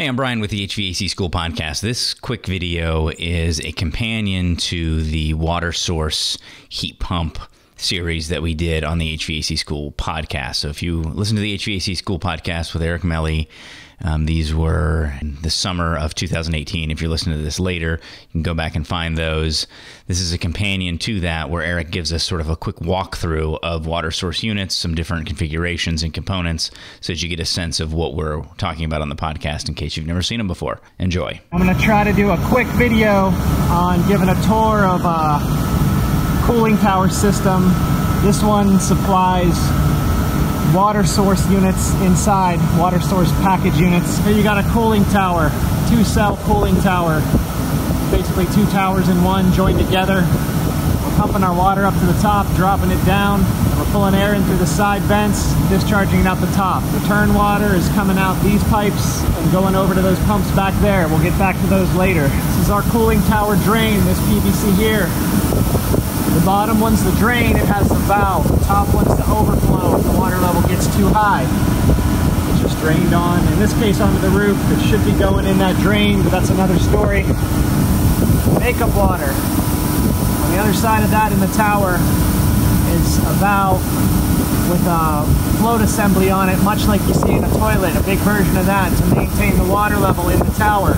Hey, I'm Brian with the HVAC School Podcast. This quick video is a companion to the water source heat pump series that we did on the HVAC School Podcast. So if you listen to the HVAC School Podcast with Eric Mele, um, these were in the summer of 2018. If you're listening to this later, you can go back and find those. This is a companion to that where Eric gives us sort of a quick walkthrough of water source units, some different configurations and components, so that you get a sense of what we're talking about on the podcast in case you've never seen them before. Enjoy. I'm going to try to do a quick video on giving a tour of a cooling tower system. This one supplies water source units inside, water source package units. Here you got a cooling tower, two cell cooling tower. Basically two towers in one joined together. We're pumping our water up to the top, dropping it down. We're pulling air in through the side vents, discharging it out the top. The return water is coming out these pipes and going over to those pumps back there. We'll get back to those later. This is our cooling tower drain, this PVC here. The bottom one's the drain, it has the valve. The top one's the overflow if the water level gets too high. It's just drained on, in this case onto the roof. It should be going in that drain, but that's another story. Makeup water. On the other side of that in the tower is a valve with a float assembly on it, much like you see in a toilet, a big version of that to maintain the water level in the tower.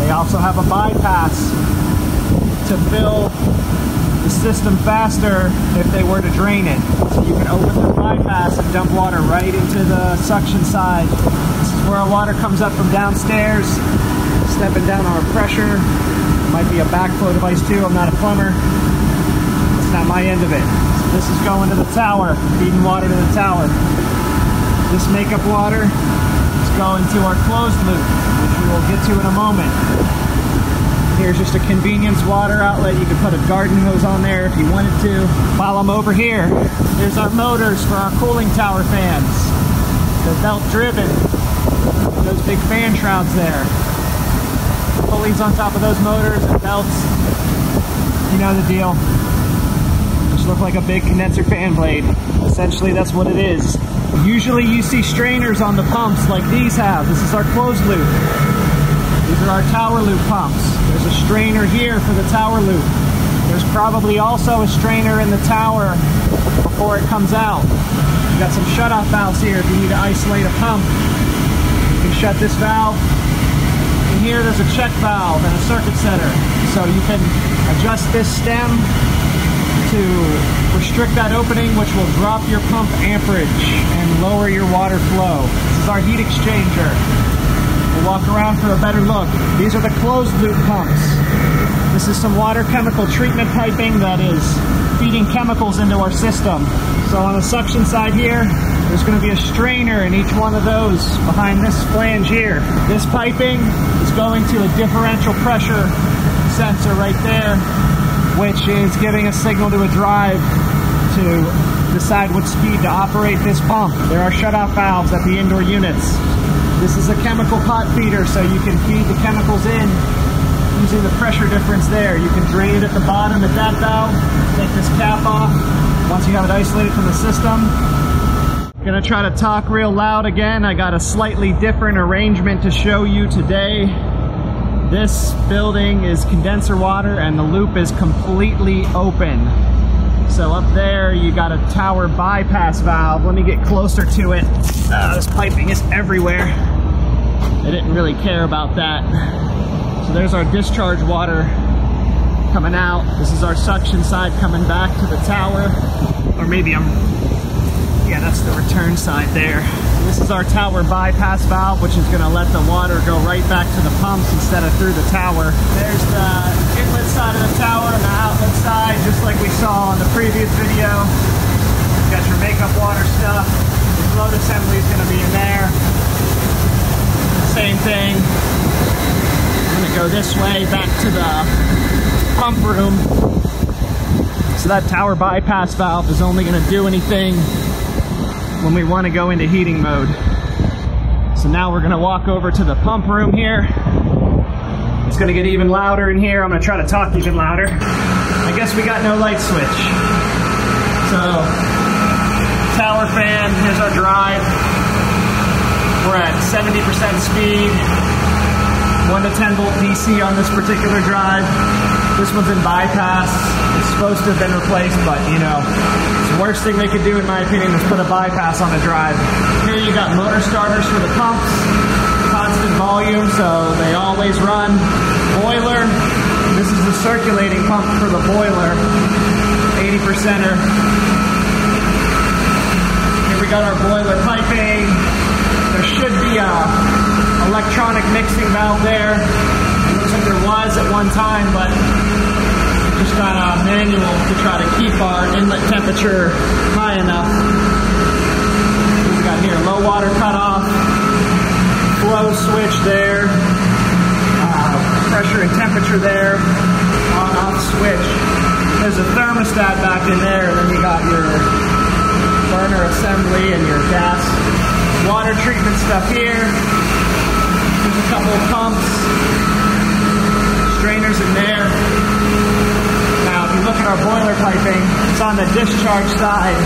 They also have a bypass to fill the system faster if they were to drain it. So you can open the bypass and dump water right into the suction side. This is where our water comes up from downstairs, stepping down our pressure. Might be a backflow device too, I'm not a plumber. That's not my end of it. So this is going to the tower, feeding water to the tower. This makeup water is going to our closed loop, which we will get to in a moment. Here's just a convenience water outlet. You can put a garden hose on there if you wanted to. While I'm over here, there's our motors for our cooling tower fans. They're belt driven. Those big fan shrouds there. Pulleys on top of those motors and belts. You know the deal. Just look like a big condenser fan blade. Essentially, that's what it is. Usually you see strainers on the pumps like these have. This is our closed loop. These are our tower loop pumps. There's a strainer here for the tower loop. There's probably also a strainer in the tower before it comes out. You've got some shut-off valves here if you need to isolate a pump. You can shut this valve. And here there's a check valve and a circuit setter. So you can adjust this stem to restrict that opening, which will drop your pump amperage and lower your water flow. This is our heat exchanger. We'll walk around for a better look. These are the closed loop pumps. This is some water chemical treatment piping that is feeding chemicals into our system. So on the suction side here, there's going to be a strainer in each one of those behind this flange here. This piping is going to a differential pressure sensor right there, which is giving a signal to a drive to decide what speed to operate this pump. There are shut-off valves at the indoor units. This is a chemical pot feeder, so you can feed the chemicals in using the pressure difference there. You can drain it at the bottom at that valve, take this cap off once you have it isolated from the system. Gonna try to talk real loud again. I got a slightly different arrangement to show you today. This building is condenser water and the loop is completely open. So up there you got a tower bypass valve. Let me get closer to it. Uh, this piping is everywhere. I didn't really care about that. So there's our discharge water coming out. This is our suction side coming back to the tower. Or maybe I'm, yeah, that's the return side there. This is our tower bypass valve, which is gonna let the water go right back to the pumps instead of through the tower. There's the inlet side of the tower and the outlet side, just like we saw on the previous video. You got your makeup water stuff. The float assembly is gonna be in there. Same thing. I'm gonna go this way back to the pump room. So that tower bypass valve is only gonna do anything when we want to go into heating mode. So now we're gonna walk over to the pump room here. It's gonna get even louder in here. I'm gonna try to talk even louder. I guess we got no light switch. So, tower fan, here's our drive. We're at 70% speed, 1 to 10 volt DC on this particular drive. This one's in bypass. It's supposed to have been replaced, but you know, the worst thing they could do, in my opinion, is put a bypass on the drive. Here you got motor starters for the pumps, constant volume, so they always run. Boiler, this is the circulating pump for the boiler, 80 percenter. Here we got our boiler piping. There should be a electronic mixing valve there. It looks like there was at one time, but just got a manual to try to keep our inlet temperature high enough. We got here low water cutoff, flow switch there, uh, pressure and temperature there, on off switch. There's a thermostat back in there, and then you got your burner assembly and your gas water treatment stuff here. There's a couple pumps, strainers in there. Our boiler piping, it's on the discharge side.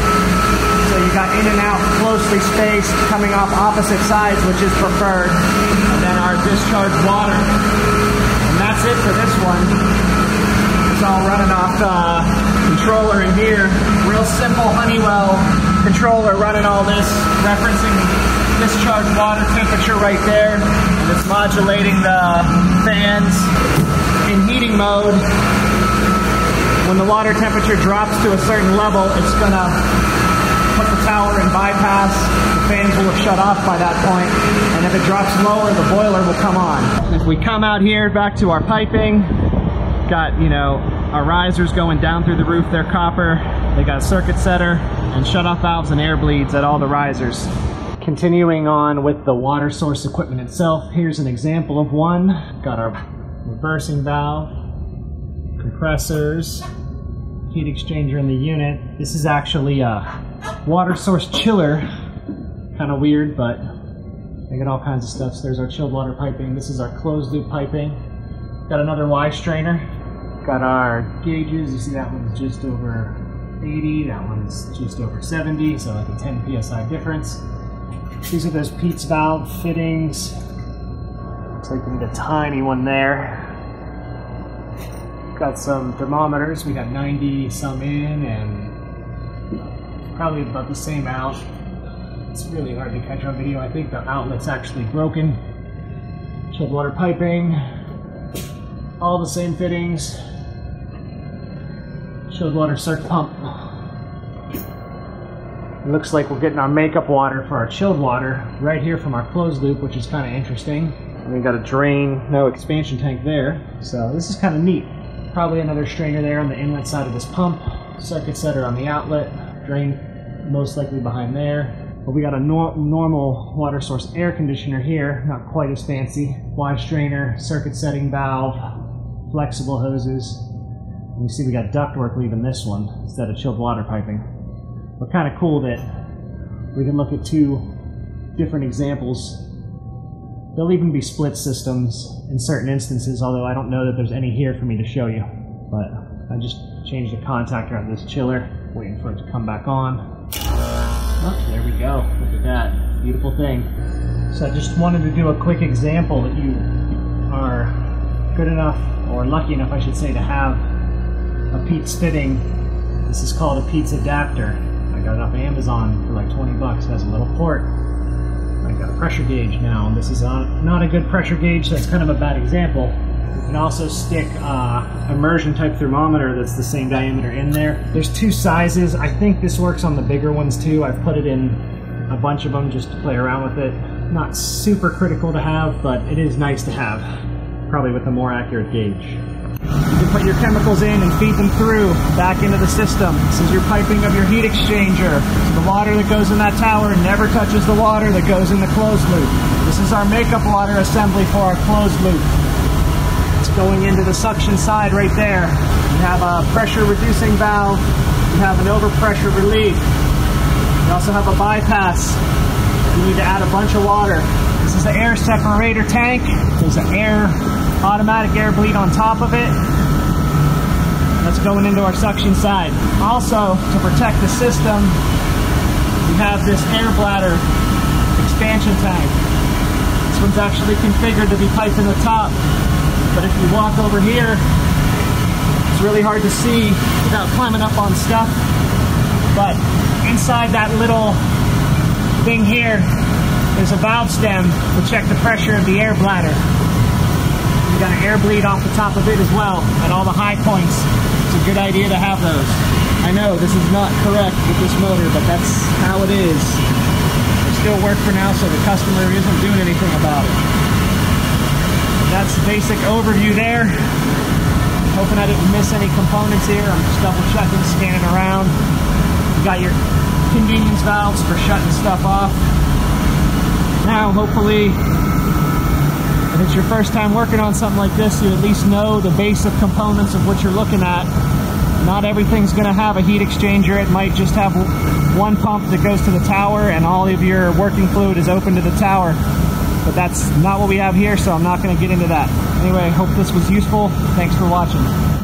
So you got in and out closely spaced, coming off opposite sides, which is preferred. And then our discharge water. And that's it for this one. It's all running off the controller in here. Real simple Honeywell controller running all this, referencing discharge water temperature right there. And it's modulating the fans in heating mode. When the water temperature drops to a certain level, it's gonna put the tower in bypass. The fans will have shut off by that point, and if it drops lower, the boiler will come on. If we come out here back to our piping, got you know our risers going down through the roof. They're copper. They got a circuit setter and shut-off valves and air bleeds at all the risers. Continuing on with the water source equipment itself, here's an example of one. Got our reversing valve, compressors, heat exchanger in the unit. This is actually a water source chiller. Kind of weird, but they get all kinds of stuff. So there's our chilled water piping. This is our closed loop piping. Got another Y strainer. Got our gauges. You see that one's just over 80. That one's just over 70. So like a 10 psi difference. These are those Pete's valve fittings. Looks like we need a tiny one there. Got some thermometers. We got 90 some in and uh, probably about the same out. It's really hard to catch on video. I think the outlet's actually broken. Chilled water piping. All the same fittings. Chilled water circ pump. It looks like we're getting our makeup water for our chilled water right here from our closed loop, which is kind of interesting. And we got a drain, no expansion tank there. So this is kind of neat. Probably another strainer there on the inlet side of this pump. Circuit setter on the outlet. Drain most likely behind there. But we got a nor normal water source air conditioner here, not quite as fancy. Y strainer, circuit setting valve, flexible hoses. And you see we got ductwork leaving this one instead of chilled water piping. But kind of cool that we can look at two different examples. There'll even be split systems in certain instances, although I don't know that there's any here for me to show you. But I just changed the contactor on this chiller, waiting for it to come back on. Oh, there we go. Look at that. Beautiful thing. So I just wanted to do a quick example that you are good enough, or lucky enough, I should say, to have a Pete's fitting. This is called a Pete's adapter. I got it off Amazon for like 20 bucks. It has a little port. I got a pressure gauge now. And this is not, not a good pressure gauge. So that's kind of a bad example. You can also stick uh, immersion type thermometer that's the same diameter in there. There's two sizes. I think this works on the bigger ones too. I've put it in a bunch of them just to play around with it. Not super critical to have, but it is nice to have, probably with a more accurate gauge. You can put your chemicals in and feed them through back into the system. This is your piping of your heat exchanger. The water that goes in that tower never touches the water that goes in the closed loop. This is our makeup water assembly for our closed loop. It's going into the suction side right there. You have a pressure reducing valve. You have an overpressure relief. You also have a bypass. You need to add a bunch of water. This is the air separator tank. There's an air automatic air bleed on top of it. That's going into our suction side. Also, to protect the system, we have this air bladder expansion tank. This one's actually configured to be piped in the top, but if you walk over here, it's really hard to see without climbing up on stuff. But inside that little thing here is a valve stem to check the pressure of the air bladder. You got an air bleed off the top of it as well at all the high points. It's a good idea to have those. I know this is not correct with this motor, but that's how it is. They still work for now, so the customer isn't doing anything about it. That's the basic overview there. Hoping I didn't miss any components here. I'm just double checking, scanning around. You got your convenience valves for shutting stuff off. Now, hopefully, if it's your first time working on something like this, you at least know the basic components of what you're looking at. Not everything's going to have a heat exchanger. It might just have one pump that goes to the tower and all of your working fluid is open to the tower. But that's not what we have here, so I'm not going to get into that. Anyway, I hope this was useful. Thanks for watching.